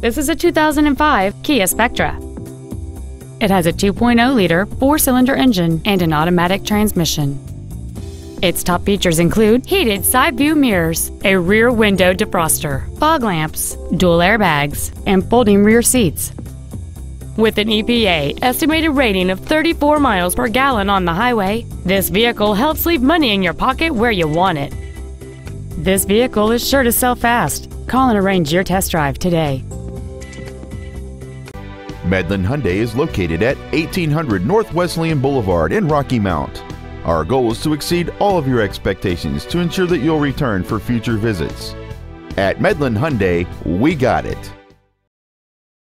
This is a 2005 Kia Spectra. It has a 2.0-liter four-cylinder engine and an automatic transmission. Its top features include heated side view mirrors, a rear window defroster, fog lamps, dual airbags, and folding rear seats. With an EPA estimated rating of 34 miles per gallon on the highway, this vehicle helps leave money in your pocket where you want it. This vehicle is sure to sell fast. Call and arrange your test drive today. Medlin Hyundai is located at 1800 North Wesleyan Boulevard in Rocky Mount. Our goal is to exceed all of your expectations to ensure that you'll return for future visits. At Medlin Hyundai, we got it.